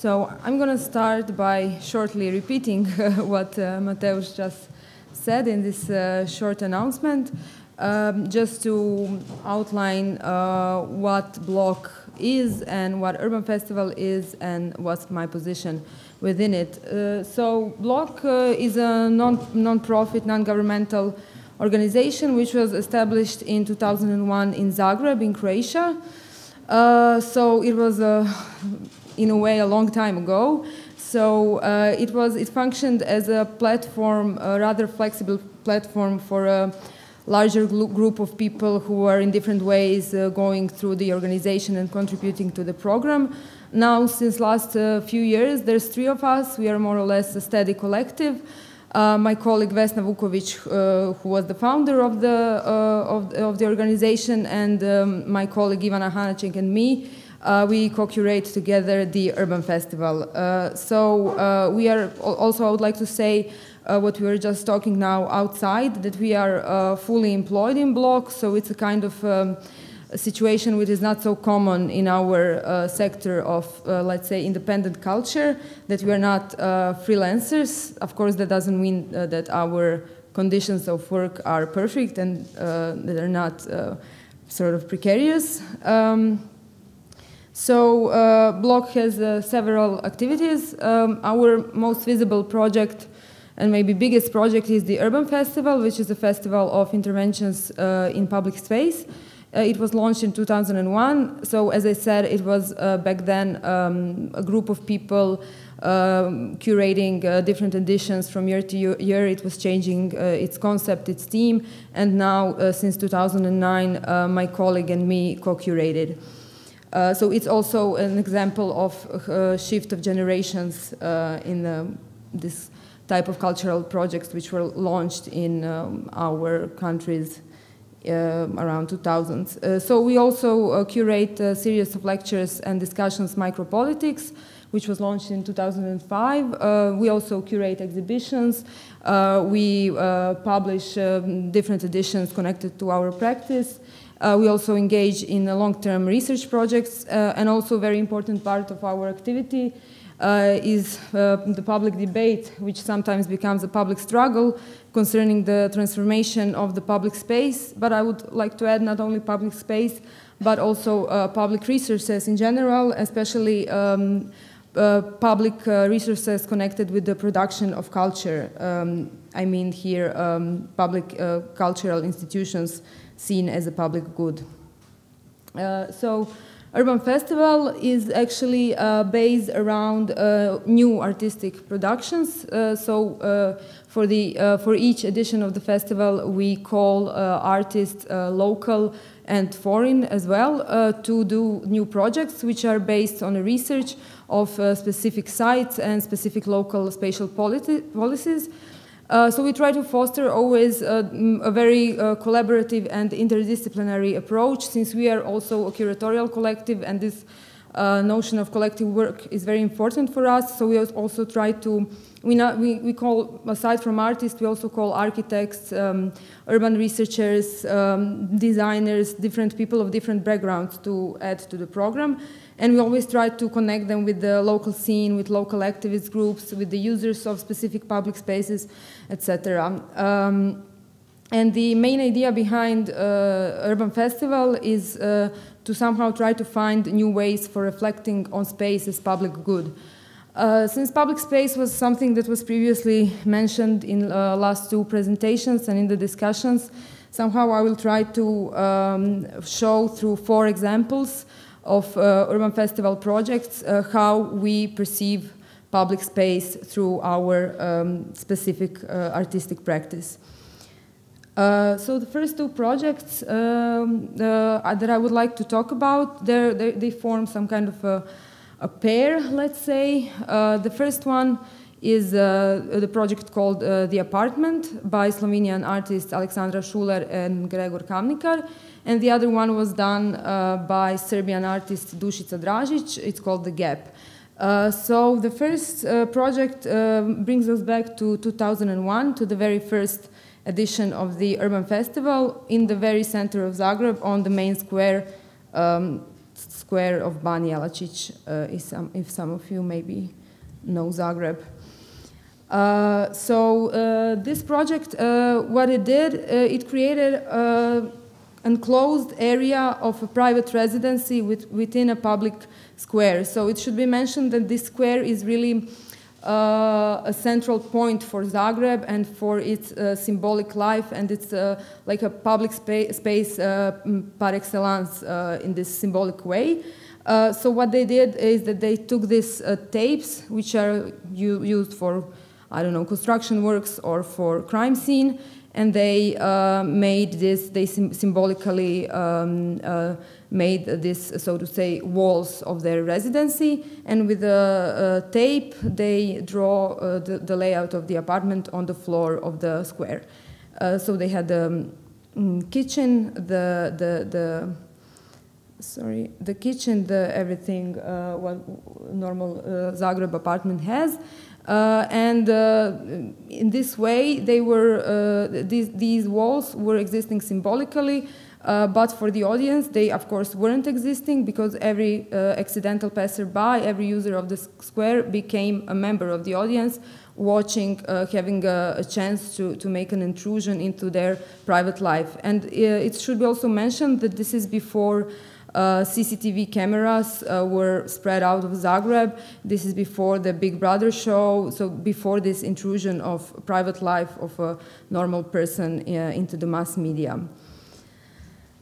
So I'm going to start by shortly repeating what uh, Mateusz just said in this uh, short announcement, um, just to outline uh, what BLOK is and what Urban Festival is and what's my position within it. Uh, so BLOK uh, is a non, non-profit, non-governmental organization which was established in 2001 in Zagreb in Croatia. Uh, so it was, in a way, a long time ago. So uh, it was it functioned as a platform, a rather flexible platform for a larger group of people who were in different ways uh, going through the organization and contributing to the program. Now, since last uh, few years, there's three of us. We are more or less a steady collective. Uh, my colleague Vesna Vukovic, uh, who was the founder of the, uh, of, of, the organization, and um, my colleague Ivana Hanacek and me, uh, we co-curate together the Urban Festival. Uh, so uh, we are also, I would like to say, uh, what we were just talking now outside, that we are uh, fully employed in blocks, so it's a kind of um, a situation which is not so common in our uh, sector of, let's say, independent culture, that we are not freelancers. Of course, that doesn't mean that our conditions of work are perfect and that they're not sort of precarious. Um, so uh, BLOK has uh, several activities. Um, our most visible project and maybe biggest project is the Urban Festival, which is a festival of interventions uh, in public space. Uh, it was launched in 2001. So as I said, it was uh, back then um, a group of people um, curating uh, different editions from year to year. It was changing its concept, its theme, and now since 2009, my colleague and me co-curated. Uh, so it's also an example of a shift of generations uh, in the, this type of cultural projects which were launched in um, our countries uh, around 2000. Uh, so we also uh, curate a series of lectures and discussions, Micropolitics, which was launched in 2005. Uh, we also curate exhibitions. we publish um, different editions connected to our practice. Uh, we also engage in long-term research projects, uh, and also a very important part of our activity uh, is uh, the public debate, which sometimes becomes a public struggle concerning the transformation of the public space. But I would like to add not only public space, but also uh, public resources in general, especially um, uh, public resources connected with the production of culture. Um, I mean here um, public cultural institutions seen as a public good. Uh, so Urban Festival is actually uh, based around uh, new artistic productions. Uh, so uh, for, the, uh, for each edition of the festival, we call artists local and foreign as well to do new projects which are based on a research of specific sites and specific local spatial policies. Uh, so we try to foster always uh, a very uh, collaborative and interdisciplinary approach since we are also a curatorial collective and this uh, notion of collective work is very important for us. So we also try to, we, not, we, we call, aside from artists, we also call architects, um, urban researchers, um, designers, different people of different backgrounds to add to the program. And we always try to connect them with the local scene, with local activist groups, with the users of specific public spaces, etc. Um, and the main idea behind uh, Urban Festival is uh, to somehow try to find new ways for reflecting on space as public good. Uh, since public space was something that was previously mentioned in uh, last two presentations and in the discussions, somehow I will try to um, show through four examples of uh, urban festival projects uh, how we perceive public space through our um, specific uh, artistic practice. Uh, so the first two projects um, uh, that I would like to talk about, they, they form some kind of a, a pair, let's say. Uh, the first one is the project called The Apartment by Slovenian artists Alexandra Schuler and Gregor Kamnikar and the other one was done uh, by Serbian artist Dušica Dražić. It's called The Gap. Uh, so the first uh, project uh, brings us back to 2001, to the very first edition of the Urban Festival in the very center of Zagreb on the main square, um, square of Ban Jelačić, uh, if some of you maybe know Zagreb. Uh, so uh, this project, uh, what it did, uh, it created an enclosed area of a private residency with, within a public square. So it should be mentioned that this square is really uh, a central point for Zagreb and for its uh, symbolic life, and it's uh, like a public spa space uh, par excellence uh, in this symbolic way. Uh, so what they did is that they took these tapes, which are used for, I don't know, construction works or for crime scene, and they made this, they symbolically um, made this, so to say, walls of their residency. And with a, a tape, they draw uh, the, the, layout of the apartment on the floor of the square. Uh, so they had the um, kitchen, the, the, the sorry, the kitchen, the everything uh, what normal uh, Zagreb apartment has. Uh, and uh, in this way, they were uh, these, these walls were existing symbolically, uh, but for the audience, they of course weren't existing because every uh, accidental passerby, every user of the square became a member of the audience, watching, uh, having a, a, chance to, to make an intrusion into their private life. And it should be also mentioned that this is before uh, CCTV cameras uh, were spread out of Zagreb. This is before the Big Brother show, so before this intrusion of private life of a normal person into the mass media.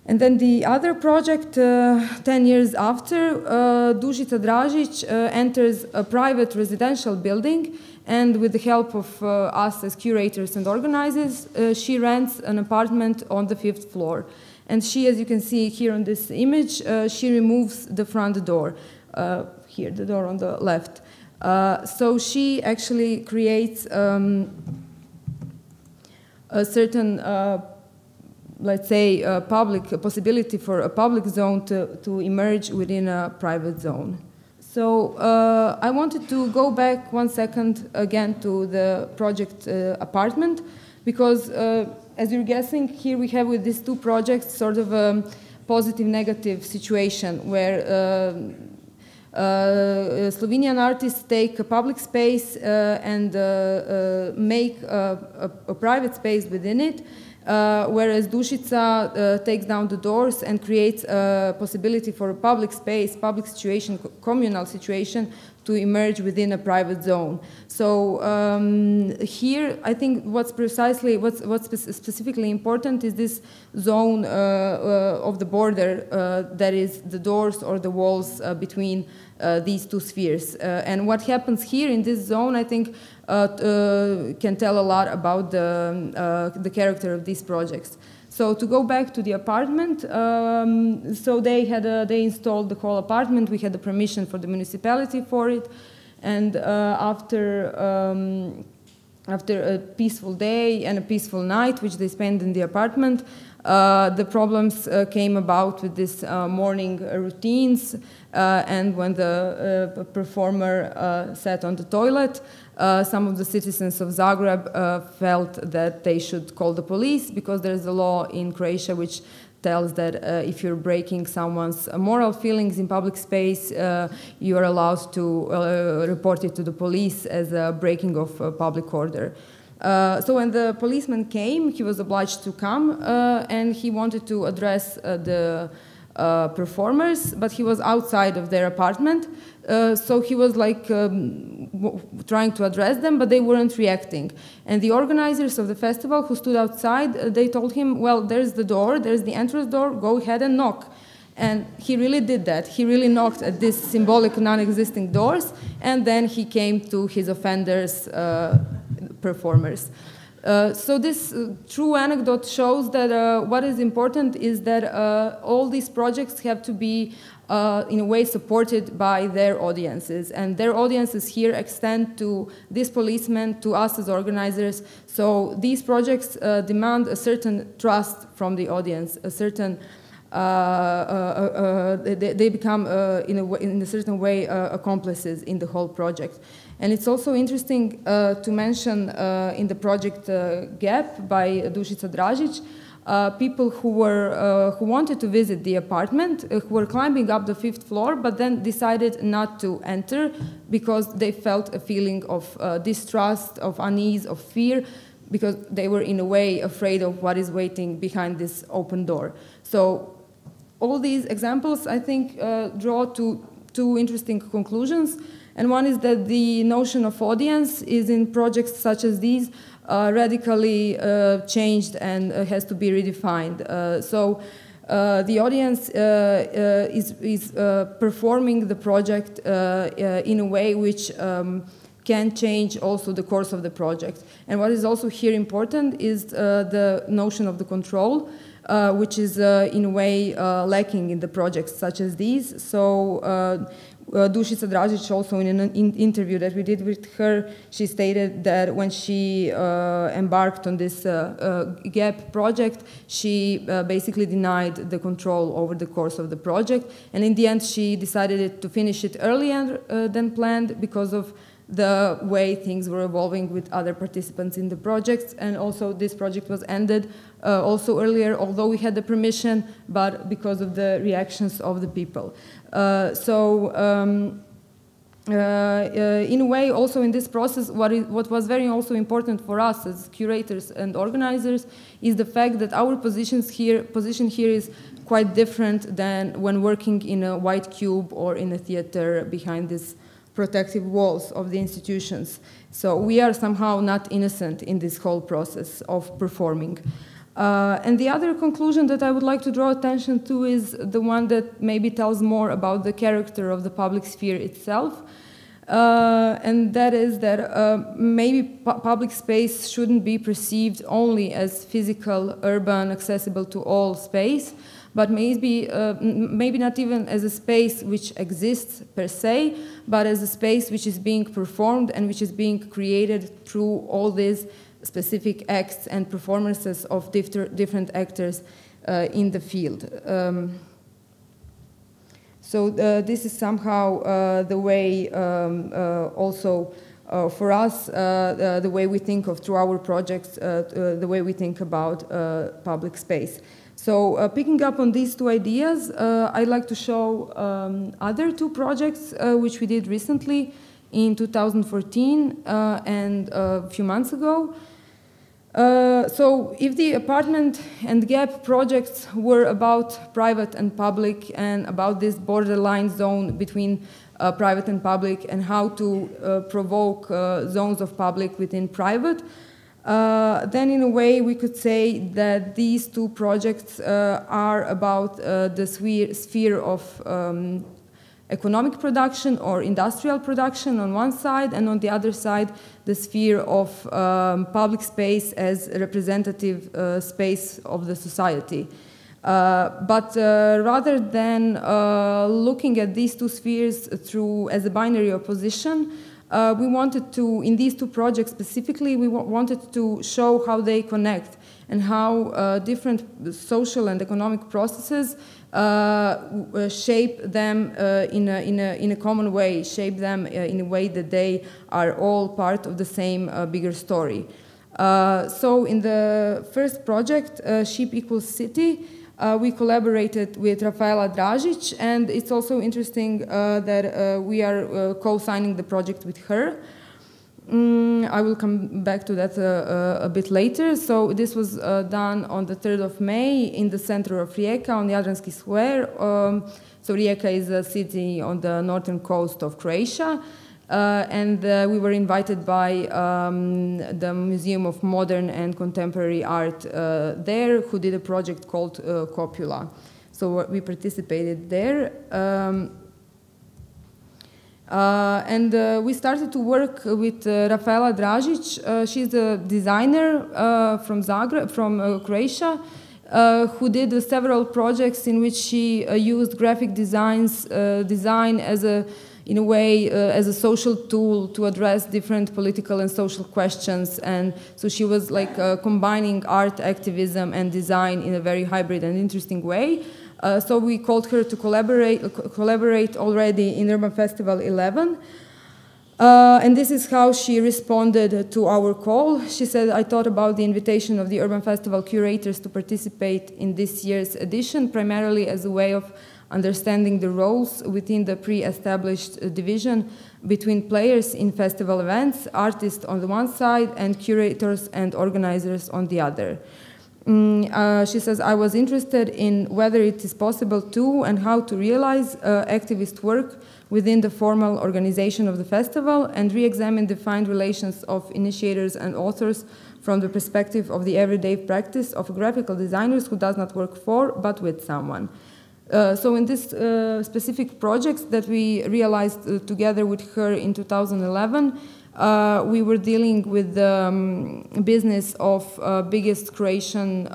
And then the other project, uh, 10 years after, uh, Dušica Dražić uh, enters a private residential building and with the help of uh, us as curators and organizers, uh, she rents an apartment on the fifth floor. And she, as you can see here on this image, uh, she removes the front door, here, the door on the left. so she actually creates um, a certain let's say, public possibility for a public zone to, to emerge within a private zone. So uh, I wanted to go back one second again to the project uh, apartment because uh, as you're guessing, here we have with these two projects sort of a positive negative situation where uh, uh, Slovenian artists take a public space uh, and make a, a, a private space within it uh, whereas Dušica uh, takes down the doors and creates a possibility for a public space, public situation, communal situation to emerge within a private zone. So um, here, I think what's precisely, what's, what's spe specifically important is this zone uh, uh of the border uh, that is the doors or the walls uh, between these two spheres. and what happens here in this zone, I think, uh, uh, can tell a lot about the, uh, the character of these projects. So to go back to the apartment, um, so they had a, they installed the whole apartment. We had the permission for the municipality for it, and uh, after um, after a peaceful day and a peaceful night, which they spent in the apartment, uh, the problems uh, came about with these morning routines, and when the performer sat on the toilet, uh, some of the citizens of Zagreb uh, felt that they should call the police because there's a law in Croatia which tells that uh, if you're breaking someone's moral feelings in public space, uh, you are allowed to uh, report it to the police as a breaking of public order. Uh, so when the policeman came, he was obliged to come and he wanted to address the performers, but he was outside of their apartment. Uh, so he was like um, trying to address them, but they weren't reacting. And the organizers of the festival who stood outside, uh, they told him, well, there's the door, there's the entrance door, go ahead and knock. And he really did that. He really knocked at these symbolic non-existing doors, and then he came to his offenders, uh, performers. Uh, so this uh, true anecdote shows that uh, what is important is that uh, all these projects have to be uh, in a way supported by their audiences. And their audiences here extend to these policemen, to us as organizers. So these projects demand a certain trust from the audience, a certain they, they, become, in, a, in a certain way, accomplices in the whole project. And it's also interesting to mention in the project Gap by Dušica Dražić, uh, people who were uh, who wanted to visit the apartment, uh, who were climbing up the fifth floor, but then decided not to enter because they felt a feeling of uh, distrust, of unease, of fear, because they were in a way afraid of what is waiting behind this open door. So all these examples, I think, uh, draw to two interesting conclusions. And one is that the notion of audience is in projects such as these uh, radically uh, changed and uh, has to be redefined. so the audience is, is performing the project in a way which um, can change also the course of the project. And what is also here important is the notion of the control. Uh, which is uh, in a way uh, lacking in the projects such as these. So uh, Dušica Dražić also in an in interview that we did with her, she stated that when she uh, embarked on this uh, uh GAP project, she uh, basically denied the control over the course of the project. And in the end, she decided to finish it earlier uh, than planned because of the way things were evolving with other participants in the projects. And also this project was ended uh, also earlier, although we had the permission, but because of the reactions of the people. Uh, so um, uh, uh, in a way, also in this process, what, is, what was very also important for us as curators and organizers is the fact that our positions here, position here is quite different than when working in a white cube or in a theater behind these protective walls of the institutions. So we are somehow not innocent in this whole process of performing. Uh, and the other conclusion that I would like to draw attention to is the one that maybe tells more about the character of the public sphere itself. Uh, and that is that uh, maybe pu public space shouldn't be perceived only as physical, urban, accessible to all space, but maybe, uh, maybe not even as a space which exists per se, but as a space which is being performed and which is being created through all these specific acts and performances of different actors uh, in the field. Um, so uh, this is somehow uh, the way um, uh, also uh, for us, uh, the way we think of through our projects, the way we think about public space. So picking up on these two ideas, I'd like to show um, other two projects which we did recently in 2014 and a few months ago. Uh, so if the apartment and gap projects were about private and public and about this borderline zone between uh, private and public and how to uh, provoke uh, zones of public within private, uh, then in a way we could say that these two projects are about the sphere, of um, economic production or industrial production on one side, and on the other side, the sphere of um, public space as representative uh, space of the society. Uh, but uh, rather than uh, looking at these two spheres through as a binary opposition, uh, we wanted to, in these two projects specifically, we wanted to show how they connect and how uh, different social and economic processes uh, shape them uh, in, a, in, a, in a common way, shape them uh, in a way that they are all part of the same bigger story. so in the first project, Ship Equals City, uh, we collaborated with Rafaela Dražić, and it's also interesting uh, that uh, we are co-signing the project with her. Mm, I will come back to that uh, uh, a bit later. So this was uh, done on the 3rd of May in the center of Rijeka on the Jadranski Square. Um, so Rijeka is a city on the northern coast of Croatia. Uh, and uh, we were invited by um, the Museum of Modern and Contemporary Art uh, there, who did a project called Copula. So we participated there. Um, uh, and uh, we started to work with uh, Rafaela Dražić. She's a designer from Zagreb, from Croatia, who did several projects in which she used graphic designs, design as a, in a way, as a social tool to address different political and social questions. And so she was like combining art activism and design in a very hybrid and interesting way. Uh, so we called her to collaborate, collaborate already in Urban Festival 11. Uh, and this is how she responded to our call. She said, I thought about the invitation of the Urban Festival curators to participate in this year's edition, primarily as a way of understanding the roles within the pre-established division between players in festival events, artists on the one side, and curators and organizers on the other. Mm, uh, she says, I was interested in whether it is possible to and how to realize uh, activist work within the formal organization of the festival and re-examine defined relations of initiators and authors from the perspective of the everyday practice of graphical designers who does not work for but with someone. Uh, so in this uh, specific project that we realized uh, together with her in 2011, uh, we were dealing with the um, business of uh, biggest Croatian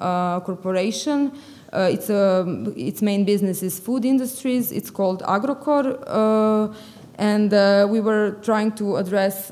corporation it's um, its main business is food industries. It's called Agrokor. Uh, and we were trying to address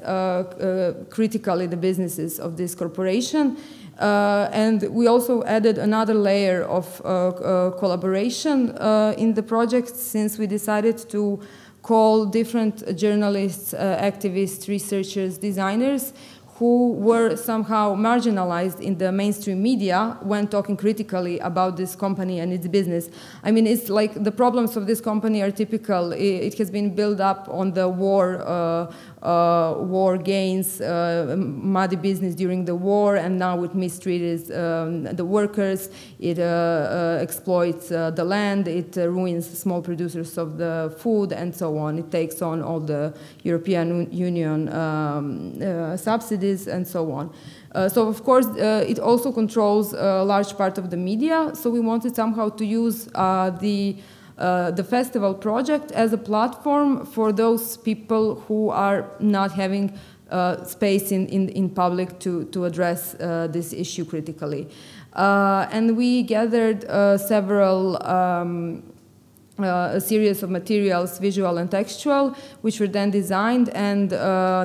critically the businesses of this corporation. Uh, and we also added another layer of uh, uh, collaboration in the project since we decided to call different journalists, activists, researchers, designers who were somehow marginalized in the mainstream media when talking critically about this company and its business. I mean, it's like the problems of this company are typical. It, has been built up on the war uh, uh, war gains, uh, muddy business during the war, and now it mistreats um, the workers, it uh, uh exploits uh, the land, it uh, ruins small producers of the food, and so on. It takes on all the European Union um, subsidies, and so on. so of course, it also controls a large part of the media. So we wanted somehow to use the uh, the festival project as a platform for those people who are not having uh, space in, in, in public to, to address uh, this issue critically. Uh, and we gathered uh, several um, a series of materials, visual and textual, which were then designed and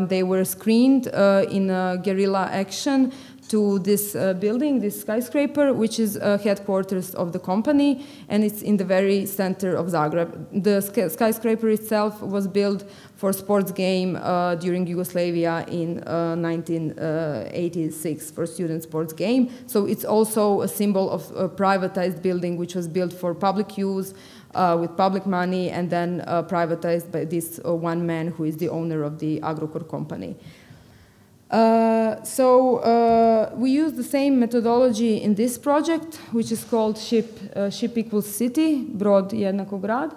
they were screened in a guerrilla action to this uh, building, this skyscraper, which is uh, headquarters of the company, and it's in the very center of Zagreb. The skyscraper itself was built for sports game uh, during Yugoslavia in 1986 uh, for student sports game. So it's also a symbol of a privatized building which was built for public use. Uh, with public money and then uh, privatized by this one man who is the owner of the Agrokor company. Uh, so uh, we use the same methodology in this project, which is called ship, uh, ship equals city, brod jednako grad.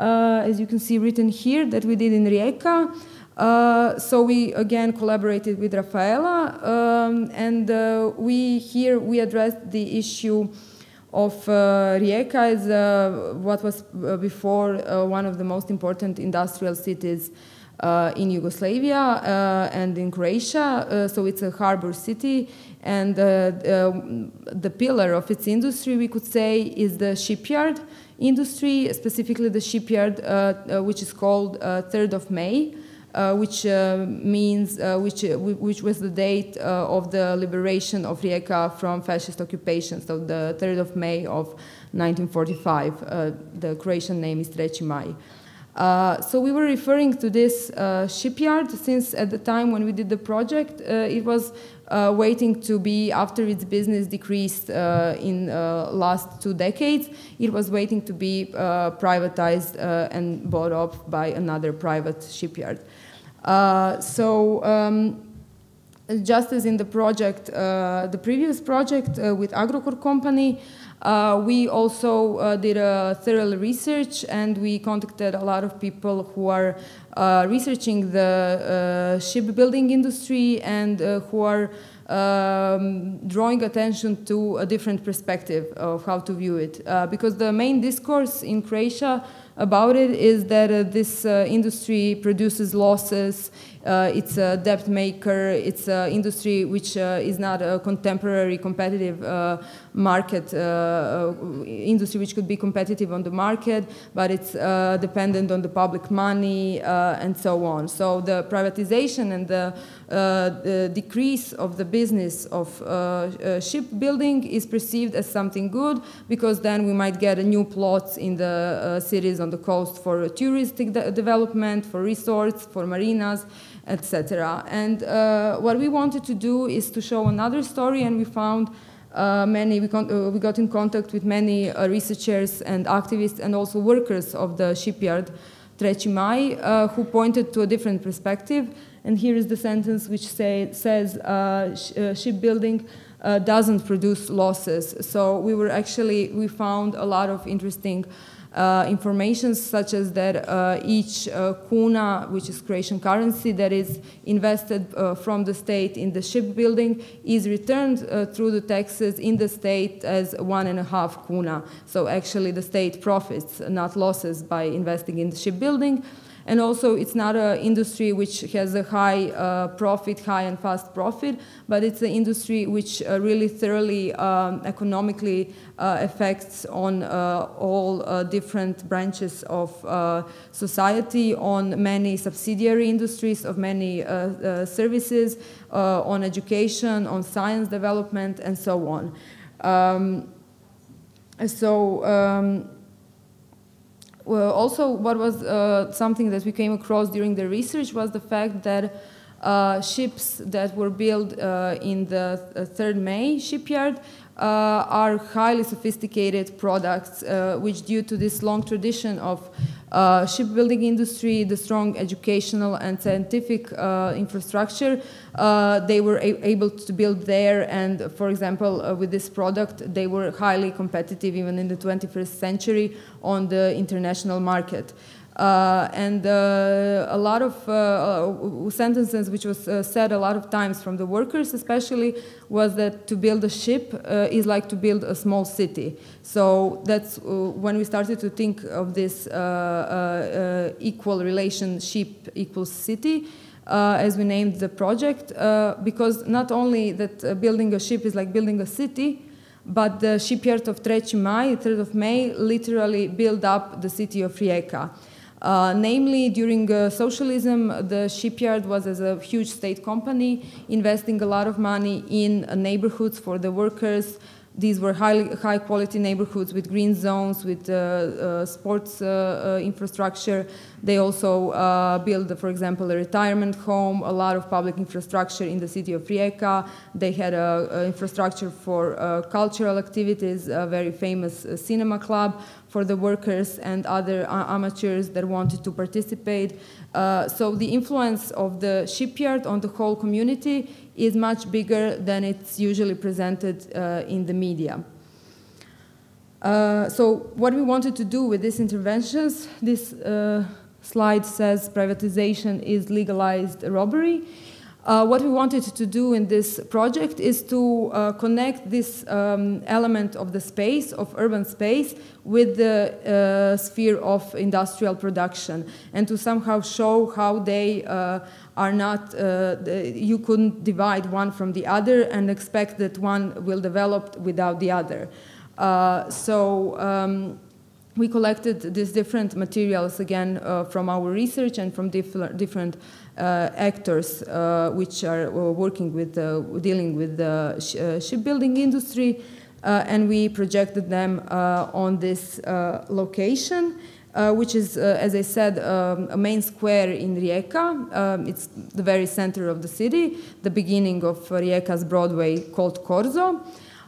Uh, as you can see written here, that we did in Rijeka. Uh, so we again collaborated with Rafaela, um, and we here we addressed the issue of uh, Rijeka as what was before one of the most important industrial cities in Yugoslavia uh, and in Croatia. Uh, so it's a harbor city, and the pillar of its industry, we could say, is the shipyard industry, specifically the shipyard which is called 3rd of May. Uh, which uh, means uh, which which was the date of the liberation of Rijeka from fascist occupation. So the 3rd of May of 1945. the Croatian name is Treći Maj. Uh, so we were referring to this uh, shipyard since at the time when we did the project, uh, it was uh, waiting to be after its business decreased uh, in last two decades. It was waiting to be privatized and bought up by another private shipyard. so. Um, just as in the project, the previous project with Agrokor company, we also uh, did a thorough research and we contacted a lot of people who are uh, researching the uh, shipbuilding industry and uh, who are um, drawing attention to a different perspective of how to view it. Uh, because the main discourse in Croatia about it is that uh, this uh, industry produces losses, uh, it's a debt maker, it's an industry which is not a contemporary competitive market uh, industry which could be competitive on the market, but it's uh, dependent on the public money uh, and so on. So the privatization and the, uh, the decrease of the business of uh, shipbuilding is perceived as something good because then we might get a new plots in the cities on the coast for touristic de development, for resorts, for marinas, etc. And uh, what we wanted to do is to show another story, and we found uh, many, we, uh, we, got in contact with many uh, researchers and activists and also workers of the shipyard Treći Maj uh, who pointed to a different perspective. And here is the sentence which say, says uh, sh shipbuilding doesn't produce losses. So we were actually, we found a lot of interesting uh, information such as that uh, each uh, kuna, which is Croatian currency, that is invested uh, from the state in the shipbuilding is returned uh, through the taxes in the state as one and a half kuna. So actually the state profits, not losses by investing in the shipbuilding. And also, it's not an industry which has a high uh, profit, high and fast profit, but it's an industry which uh, really thoroughly um, economically uh, affects on uh, all uh, different branches of uh, society, on many subsidiary industries, of many services, on education, on science development, and so on. Um, so. Um, well, also, what was uh, something that we came across during the research was the fact that uh, ships that were built uh, in the uh, Third May shipyard uh, are highly sophisticated products, uh, which due to this long tradition of uh, shipbuilding industry, the strong educational and scientific uh, infrastructure, uh, they were able to build there. And for example, uh, with this product, they were highly competitive even in the 21st century on the international market. Uh, and uh, a lot of uh, uh sentences which was uh, said a lot of times from the workers especially was that to build a ship uh, is like to build a small city so that's when we started to think of this equal relationship equal city as we named the project because not only that building a ship is like building a city but the shipyard of Treći Maj, 3rd of May, literally built up the city of Rijeka. Uh, namely, during uh, socialism, the shipyard was as a huge state company, investing a lot of money in uh, neighborhoods for the workers. These were highly, high quality neighborhoods with green zones, with uh, uh, sports uh, infrastructure. They also built, for example, a retirement home, a lot of public infrastructure in the city of Rijeka. They had infrastructure for cultural activities, a very famous cinema club for the workers and other uh, amateurs that wanted to participate. Uh, so the influence of the shipyard on the whole community is much bigger than it's usually presented uh, in the media. Uh, so what we wanted to do with these interventions, this uh, slide says privatization is legalized robbery. Uh, what we wanted to do in this project is to uh, connect this um, element of the space, of urban space, with the uh, sphere of industrial production and to somehow show how they uh, are not, uh, couldn't divide one from the other and expect that one will develop without the other. Uh, so um, we collected these different materials again from our research and from diff different uh, actors uh, which are uh, working with dealing with the sh shipbuilding industry, and we projected them on this location. Uh, which is, uh, as I said, um, a main square in Rijeka. Um, it's the very center of the city, the beginning of Rijeka's Broadway called Korzo.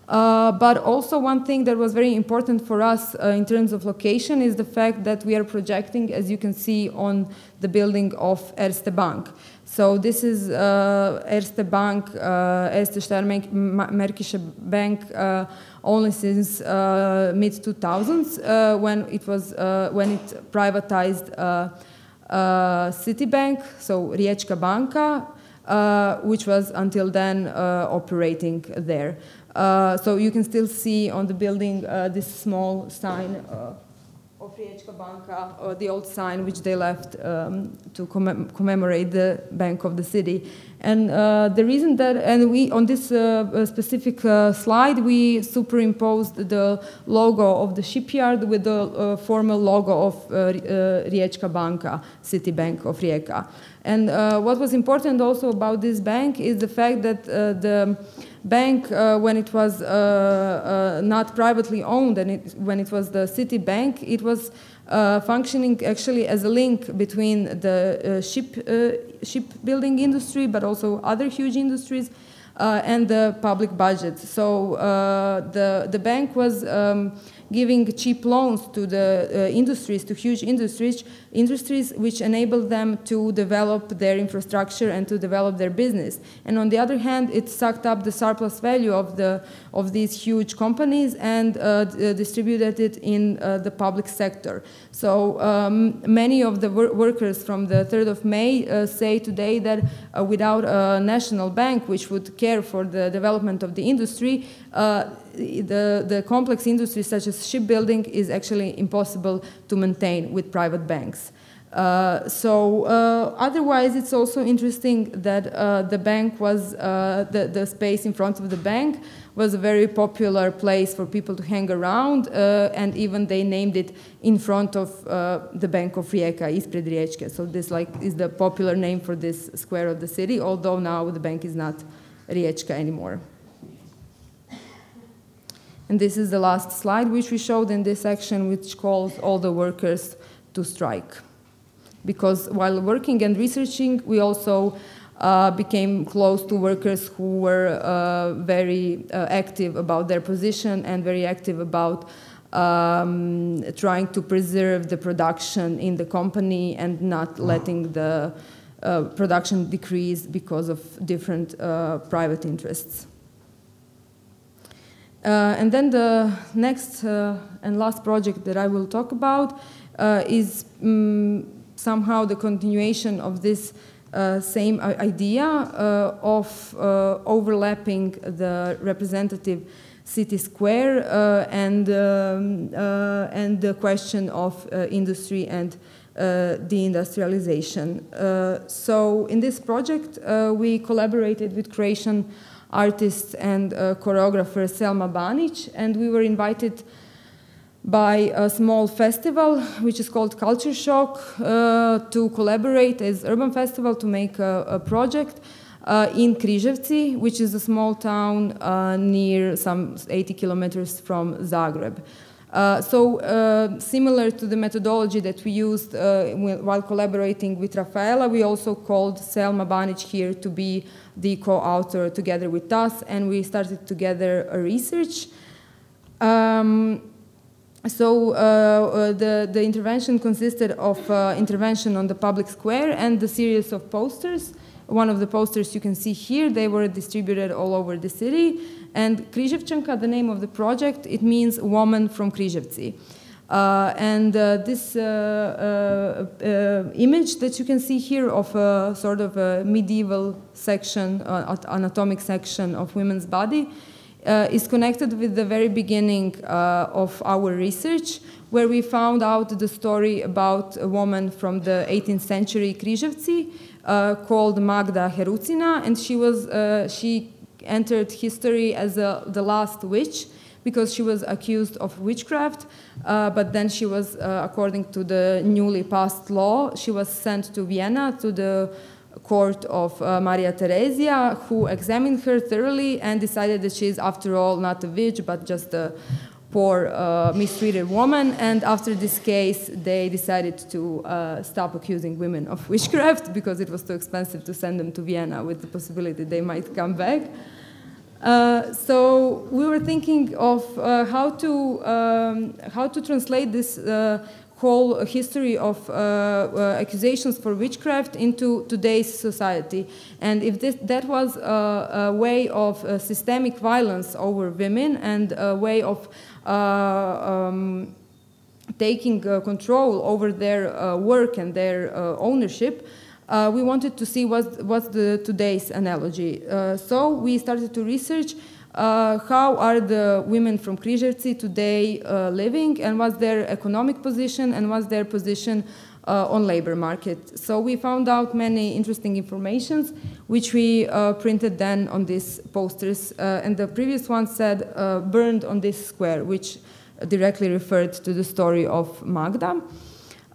Uh, but also one thing that was very important for us uh, in terms of location is the fact that we are projecting, as you can see on the building of Erste Bank. So this is uh, Erste Bank, uh, Erste Steiermärkische Bank, uh, only since uh, mid 2000s uh, when it was when it privatized Citibank, so Riječka Banka, which was until then operating there. Uh, so you can still see on the building uh, this small sign uh, of Riječka Banka, or the old sign which they left um, to commemorate the Bank of the City. And uh, the reason that, and we, on this uh, specific uh, slide, we superimposed the logo of the shipyard with the uh, formal logo of uh, uh, Riječka Banka, Citibank of Rijeka. And what was important also about this bank is the fact that the bank, when it was not privately owned and it, when it was the city bank, it was uh, functioning actually as a link between the uh, ship uh, shipbuilding industry, but also other huge industries, uh, and the public budget. So uh, the the bank was. Um, giving cheap loans to the uh, industries, to huge industries, industries which enable them to develop their infrastructure and to develop their business. And on the other hand, it sucked up the surplus value of, the, of these huge companies and uh, uh distributed it in uh, the public sector. So um, many of the wor workers from the 3rd of May uh, say today that uh, without a national bank which would care for the development of the industry, the, the complex industries such as shipbuilding is actually impossible to maintain with private banks. Uh, so uh, otherwise, it's also interesting that uh, the bank was, uh, the, the space in front of the bank was a very popular place for people to hang around, uh, and even they named it in front of the Bank of Rijeka, ispred Riječke. So this like is the popular name for this square of the city, although now the bank is not Riječka anymore. And this is the last slide which we showed in this section, which calls all the workers to strike. Because while working and researching, we also uh, became close to workers who were uh, very uh, active about their position and very active about um, trying to preserve the production in the company and not letting the uh, production decrease because of different uh, private interests. Uh, and then the next uh, and last project that I will talk about uh, is um, somehow the continuation of this uh, same idea uh, of uh, overlapping the representative city square and, um, and the question of industry and deindustrialization. so in this project, we collaborated with Croatian artist and uh, choreographer Selma Banich, and we were invited by a small festival which is called Culture Shock uh, to collaborate as urban festival to make a, a project uh, in Križevci, which is a small town uh, near some 80 kilometers from Zagreb. Uh, so uh, similar to the methodology that we used uh, while collaborating with Rafaela, we also called Selma Banich here to be the co-author together with us, and we started together a research. Um, so uh, uh, the, the intervention consisted of uh, intervention on the public square and the series of posters. One of the posters you can see here, they were distributed all over the city. And Križevčanka, the name of the project, it means woman from Križevci. Uh, and uh, this uh, image that you can see here of a sort of a medieval section, anatomic section of women's body, is connected with the very beginning of our research, where we found out the story about a woman from the 18th century Križevci called Magda Herucina, and she was she entered history as a, the last witch because she was accused of witchcraft, uh, but then she was, uh, according to the newly passed law, she was sent to Vienna to the court of uh, Maria Theresia, who examined her thoroughly and decided that she is, after all, not a witch, but just a poor, uh, mistreated woman. And after this case, they decided to uh, stop accusing women of witchcraft because it was too expensive to send them to Vienna with the possibility they might come back. Uh, so we were thinking of uh, how to um, how to translate this uh, whole history of uh, uh, accusations for witchcraft into today's society, and if this, that was a, a way of systemic violence over women and a way of um, taking control over their work and their ownership uh, we wanted to see what's, what's the today's analogy. Uh, so we started to research uh, how are the women from Križevci today uh, living and what's their economic position and what's their position uh, on labor market. So we found out many interesting informations, which we uh, printed then on these posters. Uh, and the previous one said uh, burned on this square, which directly referred to the story of Magda.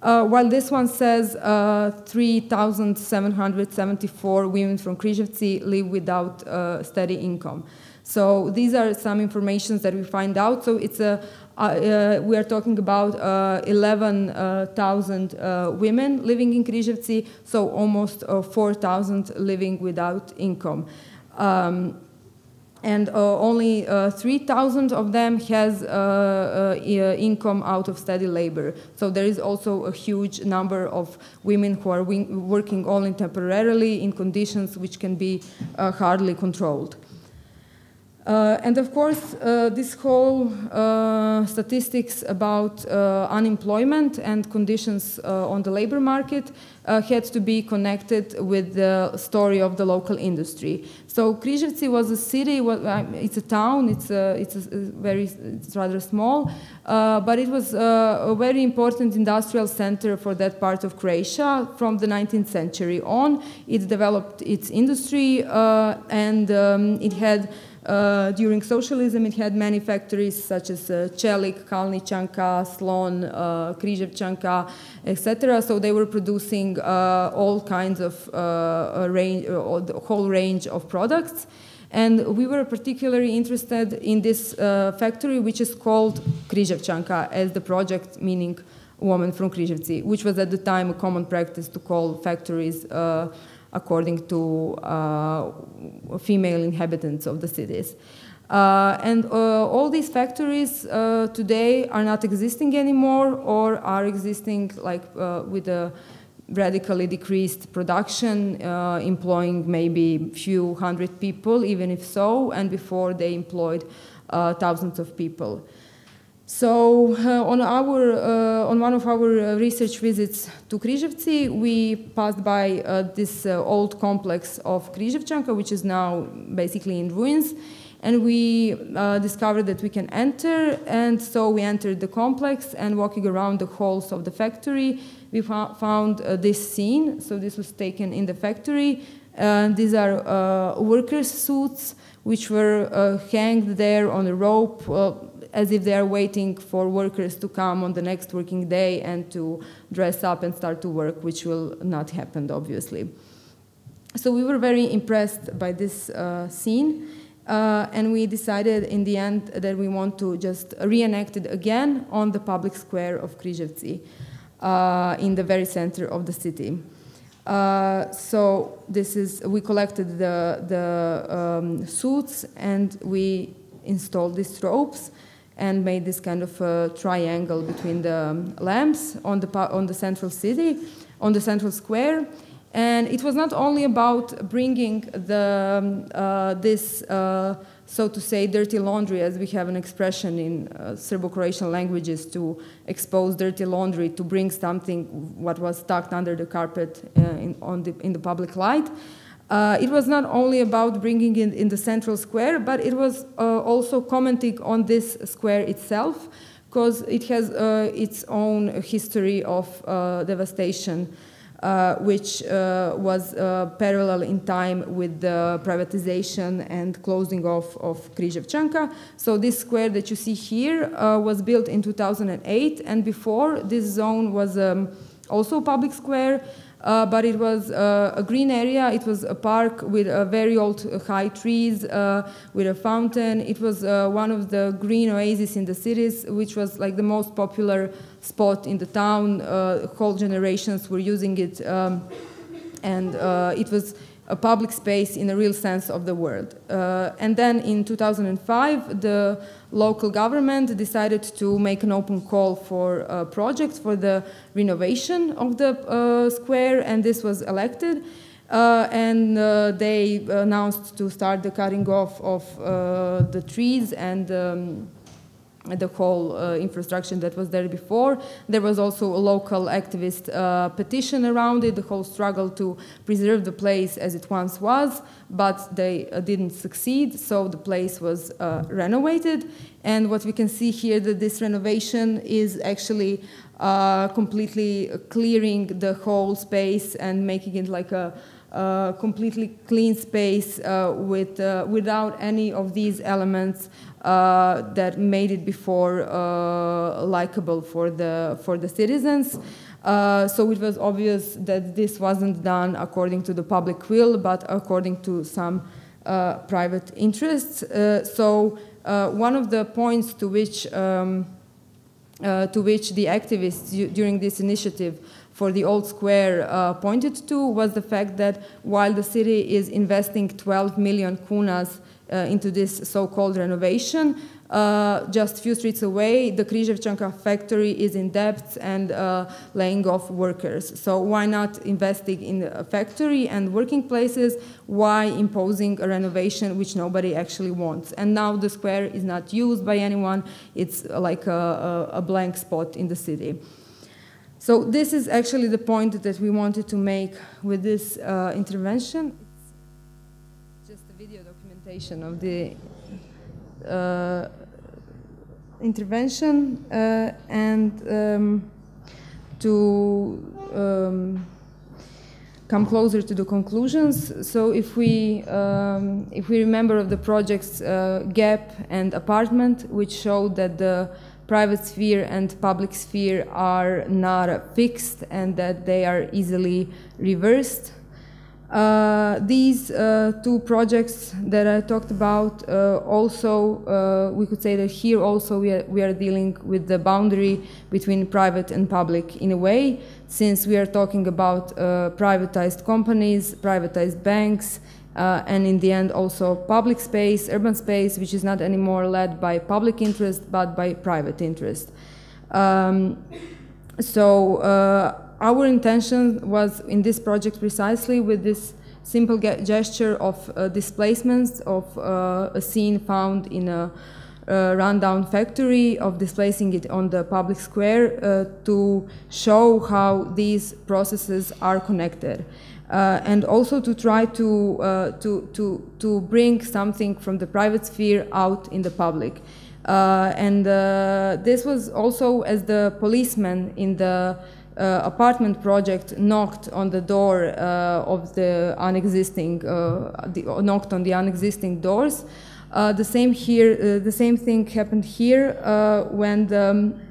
Uh, while this one says uh, 3,774 women from Križevci live without steady income. So these are some informations that we find out. So it's a uh, uh, we are talking about uh, 11,000 women living in Križevci, so almost 4,000 living without income. Um, and uh, only uh, 3,000 of them has uh, income out of steady labor. So there is also a huge number of women who are working only temporarily in conditions which can be hardly controlled. Uh, and of course, uh, this whole uh, statistics about uh, unemployment and conditions uh, on the labor market uh, had to be connected with the story of the local industry. So Križevci was a city, it's a town, it's, a, it's, a very, it's rather small, but it was a very important industrial center for that part of Croatia from the 19th century on. It developed its industry and um, it had uh, during socialism, it had many factories such as uh, Čelik, Kalničanka, Slon, uh, Križevčanka, etc. So they were producing uh, all kinds of uh, range, uh, the whole range of products. And we were particularly interested in this uh, factory, which is called Križevčanka, as the project meaning woman from Križevci, which was at the time a common practice to call factories according to uh, female inhabitants of the cities. Uh, and uh, all these factories uh, today are not existing anymore or are existing like uh, with a radically decreased production, uh, employing maybe a few hundred people, even if so, and before they employed thousands of people. So uh, on, our, uh, on one of our uh, research visits to Križevci, we passed by uh, this uh, old complex of Križevčanka, which is now basically in ruins, and we uh, discovered that we can enter, and so we entered the complex, and walking around the halls of the factory, we found this scene. So this was taken in the factory. these are workers' suits, which were hanged there on a rope as if they are waiting for workers to come on the next working day and to dress up and start to work, which will not happen, obviously. So we were very impressed by this uh, scene. Uh, and we decided in the end that we want to just reenact it again on the public square of Križevci uh, in the very center of the city. Uh, so this is we collected the the um, suits and we installed these ropes and made this kind of a triangle between the lamps on the, on the central city, on the central square. And it was not only about bringing the, um, uh, this, uh, so to say, dirty laundry, as we have an expression in uh, Serbo-Croatian languages, to expose dirty laundry, to bring something what was tucked under the carpet uh, in, on the, in the public light. Uh, it was not only about bringing in in the central square, but it was uh, also commenting on this square itself, because it has uh, its own history of uh, devastation, uh, which uh, was parallel in time with the privatization and closing off of Križevčanka. So this square that you see here was built in 2008, and before this zone was um, also a public square. Uh, but it was uh, a green area. It was a park with uh, very old uh, high trees, uh, with a fountain. It was uh, one of the green oases in the cities, which was like the most popular spot in the town. whole generations were using it, um, and it was a public space in a real sense of the word. Uh, and then in 2005, the local government decided to make an open call for a project for the renovation of the uh, square, and this was elected. Uh, and uh, they announced to start the cutting off of uh, the trees and um, the whole uh, infrastructure that was there before. There was also a local activist uh, petition around it, the whole struggle to preserve the place as it once was, but they uh, didn't succeed, so the place was uh, renovated. And what we can see here that this renovation is actually uh, completely clearing the whole space and making it like a completely clean space uh, with, uh, without any of these elements uh, that made it before uh, likable for the, for the citizens. Uh, so it was obvious that this wasn't done according to the public will, but according to some private interests. so one of the points to which, um, to which the activists during this initiative for the old square uh, pointed to was the fact that while the city is investing 12 million kunas uh, into this so-called renovation, uh, just a few streets away, the Križevčanka factory is in debt and uh, laying off workers. So why not investing in a factory and working places? Why imposing a renovation which nobody actually wants? And now the square is not used by anyone. It's like a, a blank spot in the city. So this is actually the point that we wanted to make with this uh, intervention. It's just a video documentation of the uh, intervention uh, and um, to um, come closer to the conclusions. So if we, um, if we remember of the projects uh, GAP and Apartment, which showed that the private sphere and public sphere are not fixed and that they are easily reversed. Uh, these uh, two projects that I talked about uh, also, uh, we could say that here also we are, we are dealing with the boundary between private and public in a way, since we are talking about uh, privatized companies, privatized banks, uh, and in the end also public space, urban space, which is not anymore led by public interest but by private interest. Um, so uh, our intention was in this project precisely with this simple gesture of uh, displacements of uh, a scene found in a rundown factory of displacing it on the public square uh, to show how these processes are connected uh, and also to try to, uh, to, to, to bring something from the private sphere out in the public. Uh, and uh, this was also as the policeman in the uh, apartment project knocked on the door uh, of the unexisting, the, knocked on the unexisting doors. the same here, the same thing happened here when the um,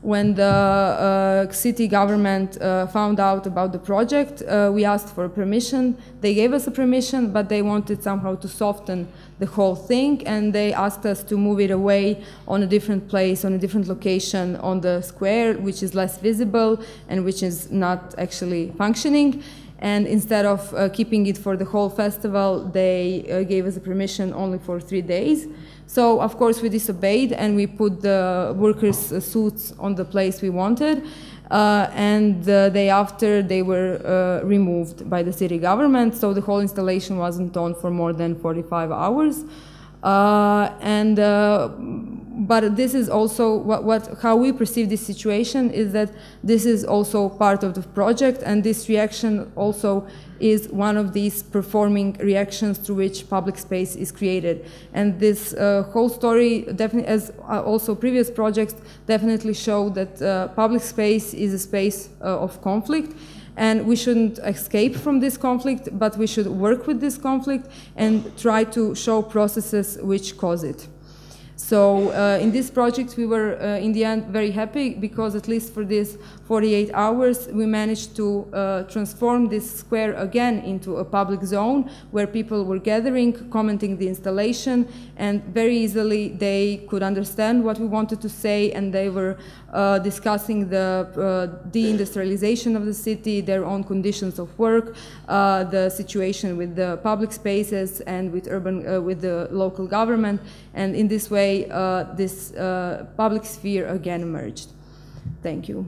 when the uh, city government uh, found out about the project, uh, we asked for permission. They gave us a permission, but they wanted somehow to soften the whole thing, and they asked us to move it away on a different place, on a different location on the square, which is less visible and which is not actually functioning. And instead of uh, keeping it for the whole festival, they uh, gave us a permission only for three days. So of course we disobeyed and we put the workers' suits on the place we wanted. Uh, and the day after they were uh, removed by the city government, so the whole installation wasn't on for more than 45 hours. Uh, and uh, but this is also what, what, how we perceive this situation is that this is also part of the project and this reaction also is one of these performing reactions through which public space is created. And this uh, whole story, definitely, as uh, also previous projects, definitely show that uh, public space is a space uh, of conflict. And we shouldn't escape from this conflict, but we should work with this conflict and try to show processes which cause it. So uh, in this project, we were uh, in the end very happy because at least for these 48 hours, we managed to uh, transform this square again into a public zone where people were gathering, commenting the installation, and very easily they could understand what we wanted to say, and they were uh, discussing the uh, deindustrialization of the city, their own conditions of work, uh, the situation with the public spaces and with urban, with the local government, and in this way, uh, this uh, public sphere again emerged. Thank you.